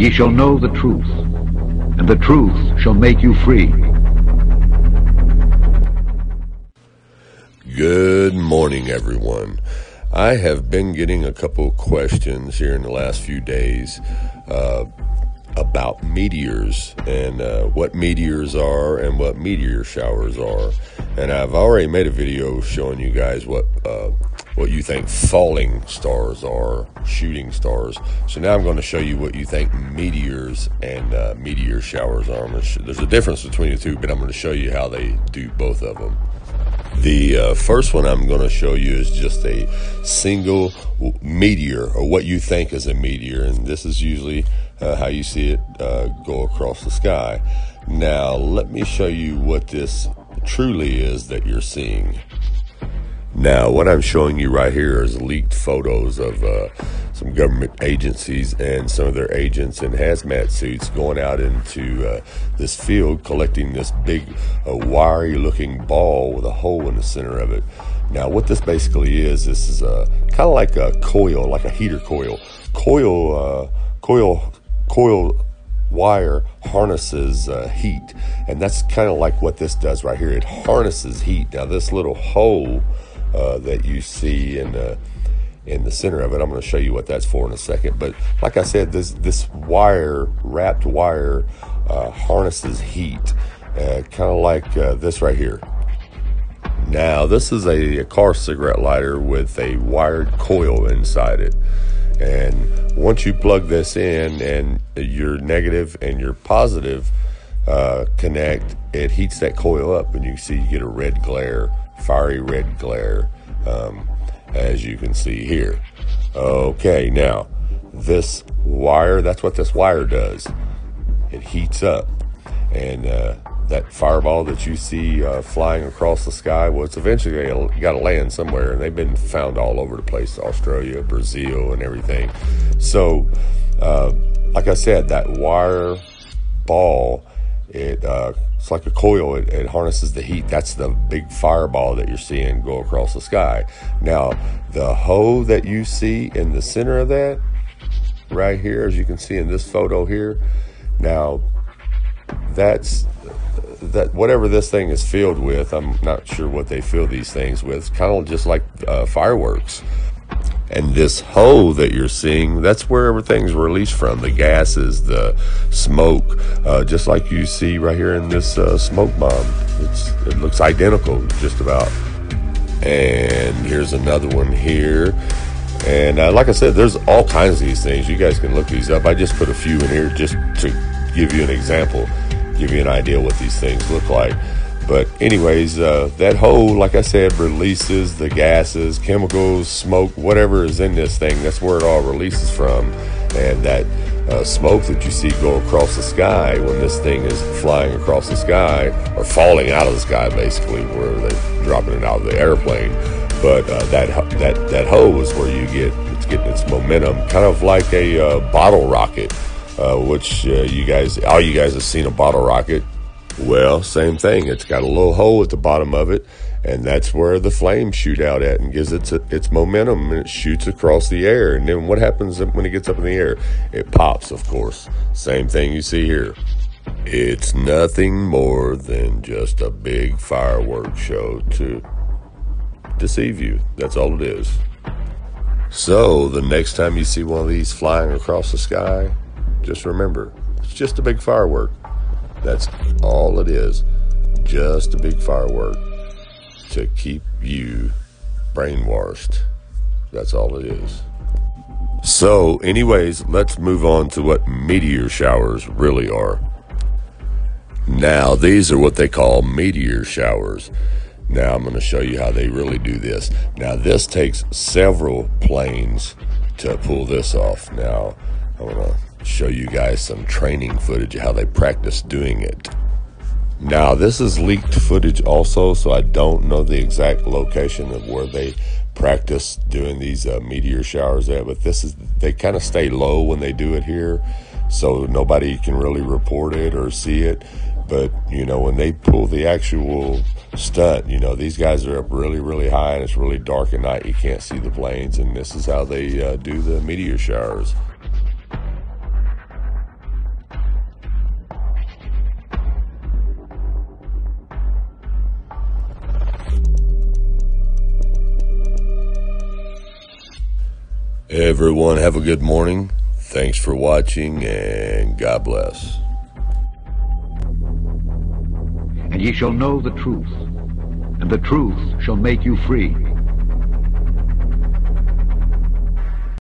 ye shall know the truth, and the truth shall make you free. Good morning, everyone. I have been getting a couple questions here in the last few days uh, about meteors and uh, what meteors are and what meteor showers are. And I've already made a video showing you guys what uh, what you think falling stars are, shooting stars. So now I'm going to show you what you think meteors and uh, meteor showers are. There's a difference between the two, but I'm going to show you how they do both of them. The uh, first one I'm going to show you is just a single meteor, or what you think is a meteor, and this is usually uh, how you see it uh, go across the sky. Now, let me show you what this truly is that you're seeing. Now, what I'm showing you right here is leaked photos of uh, some government agencies and some of their agents in hazmat suits going out into uh, this field collecting this big, uh, wiry looking ball with a hole in the center of it. Now, what this basically is, this is a kind of like a coil, like a heater coil. Coil, uh, coil, coil wire harnesses uh, heat, and that's kind of like what this does right here. It harnesses heat. Now, this little hole uh, that you see in the in the center of it. I'm going to show you what that's for in a second. But like I said, this this wire, wrapped wire, uh, harnesses heat, uh, kind of like uh, this right here. Now, this is a, a, car cigarette lighter with a wired coil inside it. And once you plug this in and your negative and your positive uh, connect, it heats that coil up, and you see you get a red glare fiery red glare, um, as you can see here. Okay, now this wire, that's what this wire does. It heats up, and uh, that fireball that you see uh, flying across the sky, well, it's eventually got to land somewhere, and they've been found all over the place Australia, Brazil, and everything. So, uh, like I said, that wire ball, it uh, it's like a coil. It, it, harnesses the heat. That's the big fireball that you're seeing go across the sky. Now, the hole that you see in the center of that, right here, as you can see in this photo here, now that's that whatever this thing is filled with. I'm not sure what they fill these things with. Kind of just like uh, fireworks. And this hole that you're seeing, that's where everything's released from the gases, the smoke, uh, just like you see right here in this uh, smoke bomb. It's, it looks identical, just about. And here's another one here. And uh, like I said, there's all kinds of these things. You guys can look these up. I just put a few in here just to give you an example, give you an idea what these things look like. But anyways, uh, that hole, like I said, releases the gases, chemicals, smoke, whatever is in this thing. That's where it all releases from. And that uh, smoke that you see go across the sky when this thing is flying across the sky or falling out of the sky, basically, where they're dropping it out of the airplane. But uh, that that that hose where you get it's getting its momentum, kind of like a uh, bottle rocket, uh, which uh, you guys, all you guys have seen a bottle rocket well, same thing. It's got a little hole at the bottom of it, and that's where the flames shoot out at and gives it its momentum and it shoots across the air. And then what happens when it gets up in the air? It pops, of course. Same thing you see here. It's nothing more than just a big fireworks show to deceive you. That's all it is. So, the next time you see one of these flying across the sky, just remember it's just a big firework. That's all it is. Just a big firework to keep you brainwashed. That's all it is. So, anyways, let's move on to what meteor showers really are. Now, these are what they call meteor showers. Now, I'm going to show you how they really do this. Now, this takes several planes to pull this off. Now, I'm going to show you guys some training footage of how they practice doing it. Now, this is leaked footage also, so I don't know the exact location of where they practice doing these uh, meteor showers at, but this is, they kind of stay low when they do it here, so nobody can really report it or see it. But, you know, when they pull the actual stunt, you know, these guys are up really, really high and it's really dark at night. You can't see the planes, and this is how they uh, do the meteor showers. Everyone, have a good morning. Thanks for watching, and God bless. And ye shall know the truth, and the truth shall make you free.